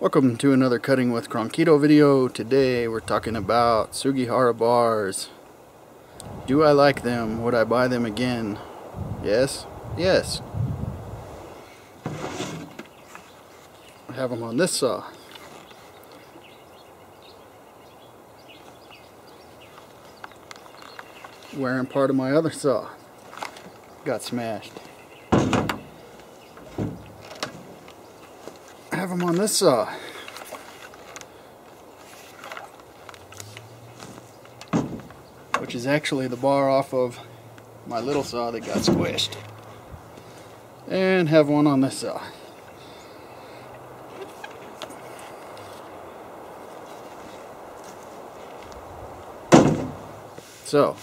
Welcome to another Cutting with Cronkito video. Today we're talking about Sugihara bars. Do I like them? Would I buy them again? Yes? Yes. I have them on this saw. Wearing part of my other saw. Got smashed. Have them on this saw. Which is actually the bar off of my little saw that got squished. And have one on this saw. So,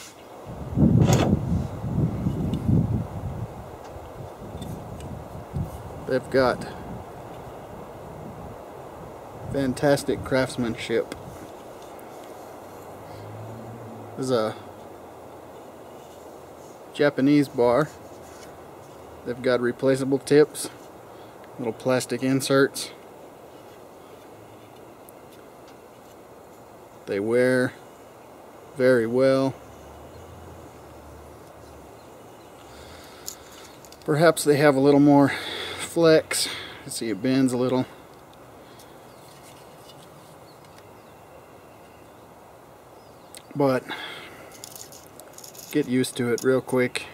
they've got fantastic craftsmanship. This is a Japanese bar. They've got replaceable tips, little plastic inserts. They wear very well. Perhaps they have a little more flex. see it bends a little. But get used to it real quick.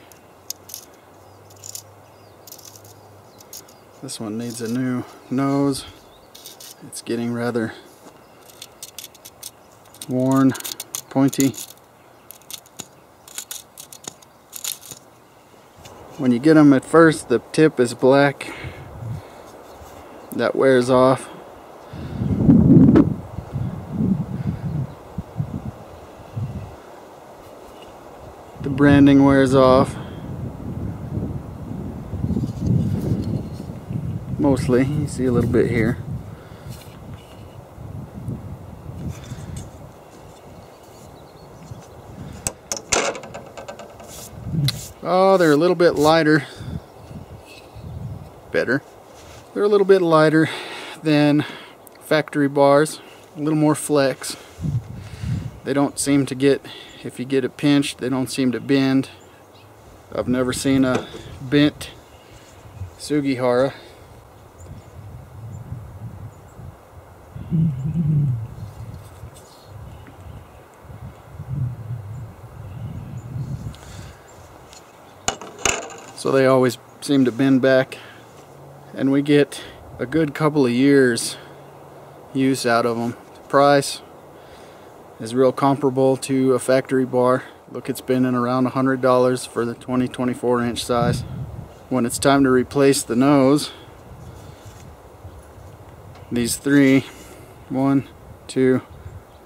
This one needs a new nose. It's getting rather worn, pointy. When you get them at first, the tip is black. That wears off. The branding wears off. Mostly. You see a little bit here. Oh they're a little bit lighter. Better. They're a little bit lighter than factory bars. A little more flex. They don't seem to get if you get it pinched they don't seem to bend. I've never seen a bent Sugihara so they always seem to bend back and we get a good couple of years use out of them the price is real comparable to a factory bar. Look, it's been in around $100 for the 20 24 inch size. When it's time to replace the nose, these three, one, two,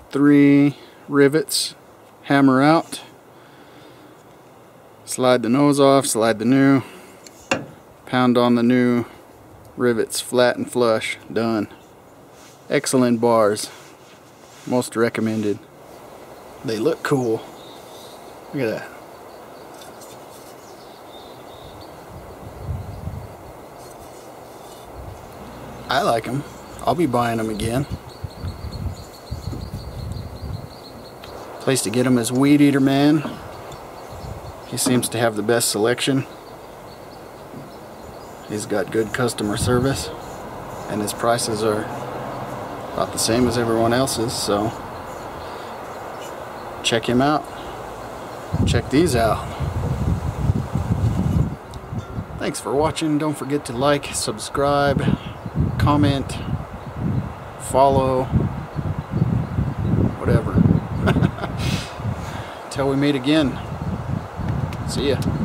three rivets hammer out. Slide the nose off, slide the new, pound on the new rivets flat and flush, done. Excellent bars, most recommended. They look cool. Look at that. I like them. I'll be buying them again. Place to get them is Weed Eater Man. He seems to have the best selection. He's got good customer service and his prices are about the same as everyone else's so check him out. Check these out. Thanks for watching. Don't forget to like, subscribe, comment, follow, whatever. Till we meet again. See ya.